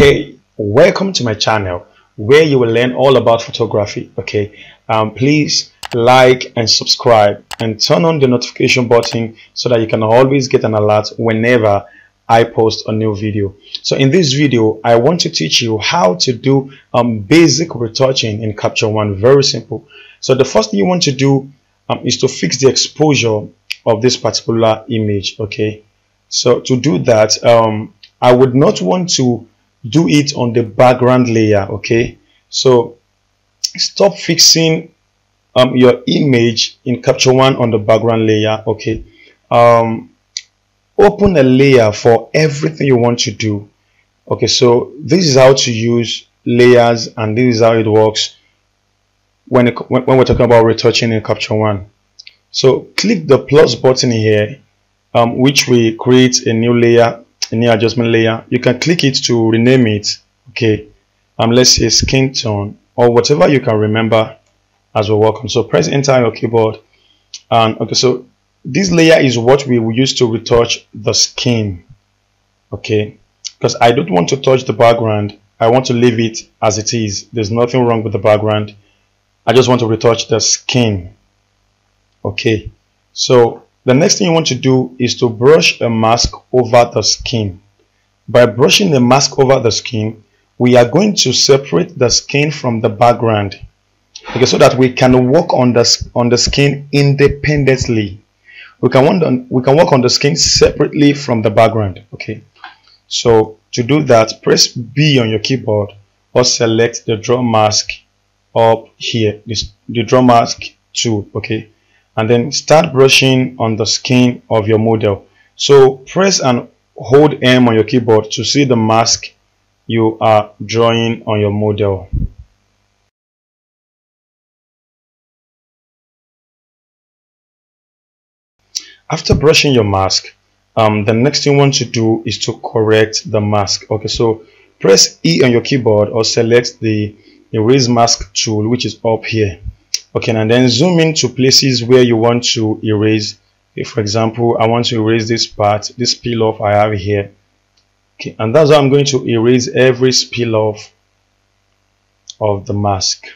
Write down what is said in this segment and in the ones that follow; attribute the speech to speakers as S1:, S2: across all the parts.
S1: hey welcome to my channel where you will learn all about photography okay um, please like and subscribe and turn on the notification button so that you can always get an alert whenever I post a new video. So in this video, I want to teach you how to do um, basic retouching in Capture One. Very simple. So the first thing you want to do um, is to fix the exposure of this particular image. Okay. So to do that, um, I would not want to do it on the background layer. Okay. So stop fixing um, your image in Capture One on the background layer. Okay. Um, open a layer for everything you want to do okay so this is how to use layers and this is how it works when, it, when, we're talking about retouching in capture one so click the plus button here um, which will create a new layer a new adjustment layer you can click it to rename it okay um, let's say skin tone or whatever you can remember as we welcome. So press enter on your keyboard and okay so this layer is what we will use to retouch the skin okay? Because I don't want to touch the background. I want to leave it as it is. There's nothing wrong with the background. I just want to retouch the skin okay? So the next thing you want to do is to brush a mask over the skin. By brushing the mask over the skin we are going to separate the skin from the background. Okay so that we can work on the on the skin independently. We can work on we can work on the skin separately from the background okay? So to do that press b on your keyboard or select the draw mask up here this the draw mask tool okay and then start brushing on the skin of your model. So press and hold m on your keyboard to see the mask you are drawing on your model. After brushing your mask um, the next thing you want to do is to correct the mask. Okay so press E on your keyboard or select the erase mask tool which is up here okay and then zoom in to places where you want to erase. If for example I want to erase this part this peel off I have here. Okay and that's how I'm going to erase every spill off of the mask.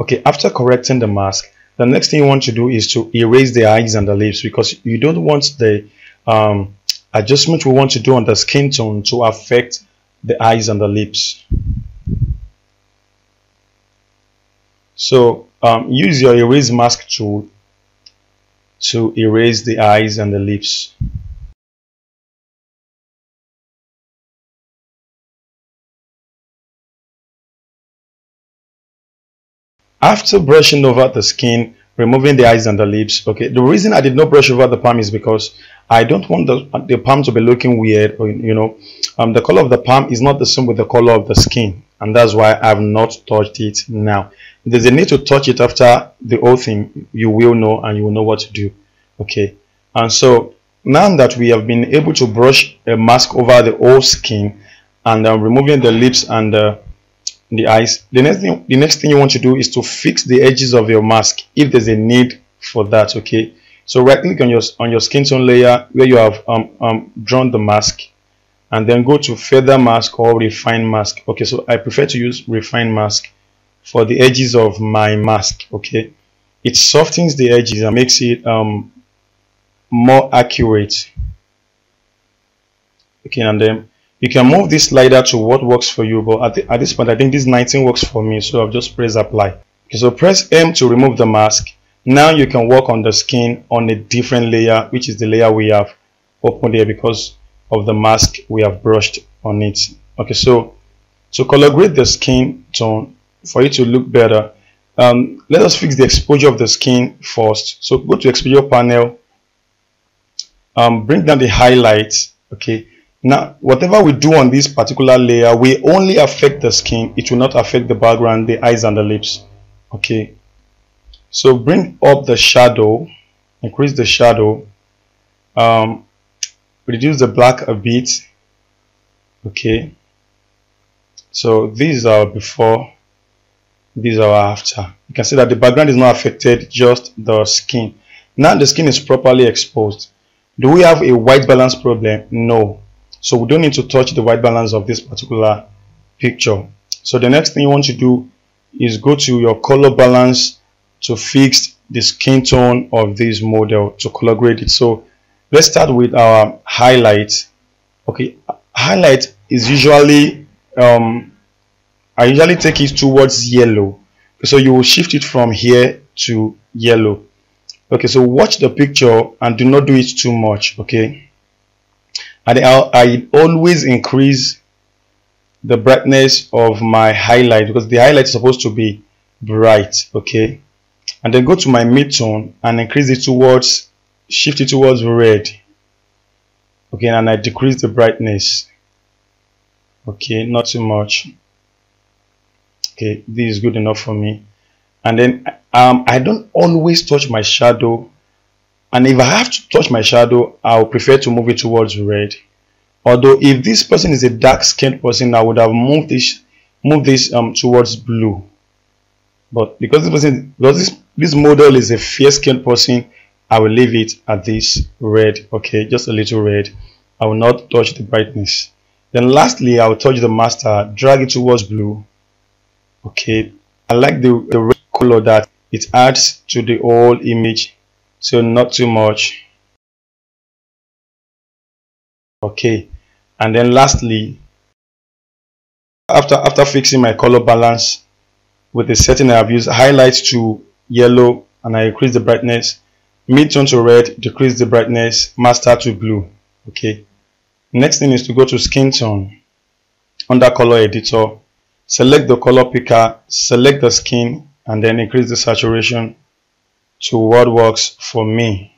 S1: Okay after correcting the mask the next thing you want to do is to erase the eyes and the lips because you don't want the um, adjustment we want to do on the skin tone to affect the eyes and the lips. So um, use your erase mask tool to erase the eyes and the lips after brushing over the skin removing the eyes and the lips okay the reason i did not brush over the palm is because i don't want the, the palm to be looking weird or you know um, the color of the palm is not the same with the color of the skin and that's why i have not touched it now. There's a need to touch it after the whole thing you will know and you will know what to do okay? And so now that we have been able to brush a mask over the whole skin and um, removing the lips and the the eyes the next thing the next thing you want to do is to fix the edges of your mask if there's a need for that okay? So right click on your on your skin tone layer where you have um, um, drawn the mask and then go to feather mask or refine mask okay? So i prefer to use refine mask for the edges of my mask okay? It softens the edges and makes it um, more accurate. Okay and then you can move this slider to what works for you but at, at this point i think this 19 works for me so i'll just press apply. Okay so press m to remove the mask. Now you can work on the skin on a different layer which is the layer we have opened here because of the mask we have brushed on it. Okay so to color grade the skin tone for it to look better um, let us fix the exposure of the skin first. So go to exposure panel um, bring down the highlights okay now, whatever we do on this particular layer will only affect the skin. It will not affect the background, the eyes and the lips. Okay. So bring up the shadow, increase the shadow, um, reduce the black a bit. Okay. So these are before is our after you can see that the background is not affected just the skin now the skin is properly exposed do we have a white balance problem no so we don't need to touch the white balance of this particular picture. So the next thing you want to do is go to your color balance to fix the skin tone of this model to color grade it. So let's start with our highlight. Okay highlight is usually um, I usually take it towards yellow. So you will shift it from here to yellow. Okay so watch the picture and do not do it too much okay and I, I always increase the brightness of my highlight because the highlight is supposed to be bright okay? And then go to my midtone and increase it towards shift it towards red okay? And I decrease the brightness okay? Not too much okay? This is good enough for me. And then um, I don't always touch my shadow and if I have to touch my shadow I would prefer to move it towards red. Although if this person is a dark skinned person I would have moved this move this um towards blue. But because this person because this this model is a fair skinned person I will leave it at this red okay just a little red. I will not touch the brightness. Then lastly I will touch the master drag it towards blue okay. I like the, the red color that it adds to the whole image so not too much. Okay. And then lastly after after fixing my color balance with the setting I have used highlights to yellow and I increase the brightness. Mid-tone to red decrease the brightness. Master to blue. Okay. Next thing is to go to skin tone. Under color editor select the color picker select the skin and then increase the saturation to what works for me.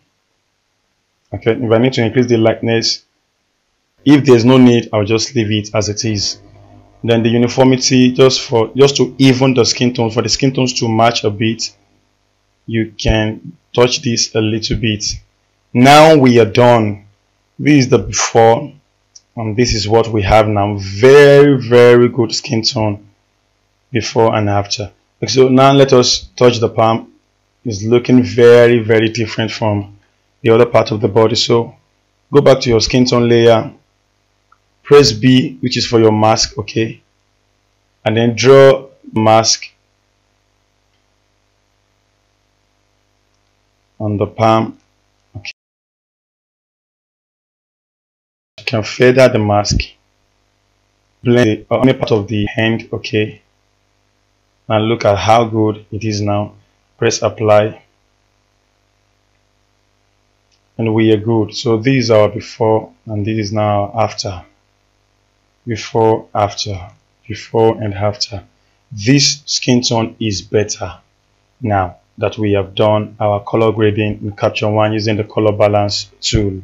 S1: Okay if I need to increase the lightness if there's no need I'll just leave it as it is. Then the uniformity just for just to even the skin tone for the skin tones to match a bit you can touch this a little bit. Now we are done. This is the before and this is what we have now. Very very good skin tone before and after. So now let us touch the palm it's looking very very different from the other part of the body. So go back to your skin tone layer press B which is for your mask okay? And then draw mask on the palm okay? You can feather the mask blend on any part of the hand okay? And look at how good it is now press apply. And we are good. So these are before and this is now after. Before after. Before and after. This skin tone is better now that we have done our color grading in capture one using the color balance tool